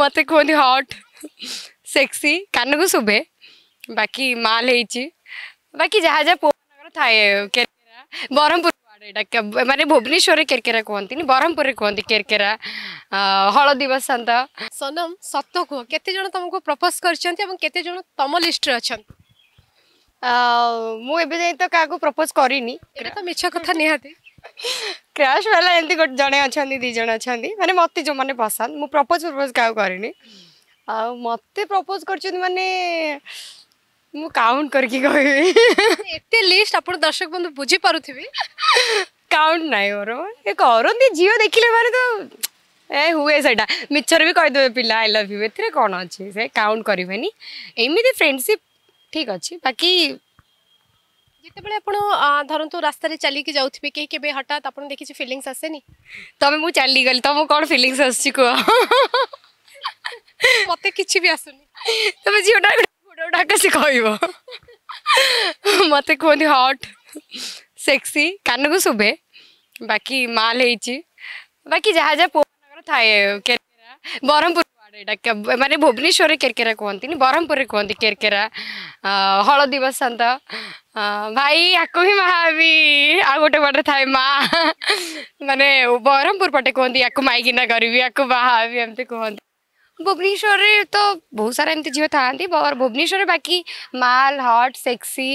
ମୋତେ କୁହନ୍ତି hot sexy କାନକୁ ଶୁଭେ ବାକି ମାଲ୍ ହେଇଛି ବାକି ଯାହା ଯାହା ପୁଅମାନଙ୍କର ଥାଏ କେରକେରା ବ୍ରହ୍ମପୁର ଏଇଟା ମାନେ ଭୁବନେଶ୍ୱରରେ କେରକେରା କୁହନ୍ତିନି ବ୍ରହ୍ମପୁରରେ କୁହନ୍ତି କେରକେରା ହଳଦୀ ବସନ୍ତ ସୋନମ ସତ କୁହ କେତେ ଜଣ ତମକୁ ପ୍ରପୋଜ୍ କରିଛନ୍ତି ଏବଂ କେତେ ଜଣ ତମ ଲିଷ୍ଟରେ ଅଛନ୍ତି ମୁଁ ଏବେ ଯାଇ ତ କାହାକୁ ପ୍ରପୋଜ୍ କରିନି ଏଇଟା ତ ମିଛ କଥା ନିହାତି କ୍ରାସ୍ ବାଲା ଏମିତି ଗୋଟେ ଜଣେ ଅଛନ୍ତି ଦୁଇ ଜଣ ଅଛନ୍ତି ମାନେ ମୋତେ ଯେଉଁମାନେ ପସନ୍ଦ ମୁଁ ପ୍ରପୋଜ୍ ପ୍ରପୋଜ୍ କାହାକୁ କରିନି ଆଉ ମୋତେ ପ୍ରପୋଜ୍ କରିଛନ୍ତି ମାନେ ମୁଁ କାଉଣ୍ଟ କରିକି କହିବି ଏତେ ଲିଷ୍ଟ ଆପଣ ଦର୍ଶକ ବନ୍ଧୁ ବୁଝିପାରୁଥିବେ କାଉଣ୍ଟ ନାହିଁ ମୋର ଏ କରନ୍ତି ଝିଅ ଦେଖିଲେ ମାନେ ତ ଏ ହୁଏ ସେଇଟା ମିଛରେ ବି କହିଦେବେ ପିଲା ଆଇ ଲଭ୍ ୟୁ ଏଥିରେ କ'ଣ ଅଛି ସେ କାଉଣ୍ଟ କରିବେନି ଏମିତି ଫ୍ରେଣ୍ଡସିପ୍ ଠିକ୍ ଅଛି ବାକି रास्ते चलिए जाऊे कहीं हटात आप देखिए फिलिंगस आसेनि तुम्हें मुझे चली गली तुम कौन फिलिंगस आस मत कि भी आसुनि तुम झीटा से कह मत कहते हट सेक्सी कान को शुभे बाकी माल बाकी जहाँ जाए ब्रह्मपुर मानते भुवनेश्वर केरकेरा कहते ब्रह्मपुर कहते केरकेरा हलदी बसंत भाई आपको भी महावी आ गोटे पटे थाए माँ मानने ब्रह्मपुर पटे कहते या माइकिना करी या महावी एम कहते भुवनेश्वर तो बहुत सारा एमती झील था भुवनेश्वर बाकी माल हट सेक्सी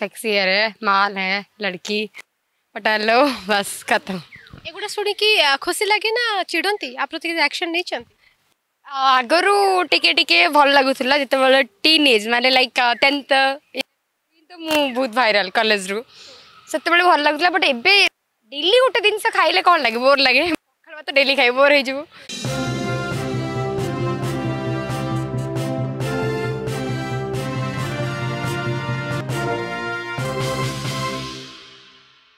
सेक्सी है माल है लड़की पटालो बस खत्म एगुटा शुणी खुशी लगे ना चिड़ती आप एक्शन नहीं चंती आगरु टिके टिके भल लागु थिला जते बळ टीन माने लाइक 10th टीन तो मु बहुत वायरल कॉलेज रु सते बळ भल लागु बट एबे डेली उठे दिन से खाइले कोन लागे बोर लागे खाबा तो डेली बोर रहि जबो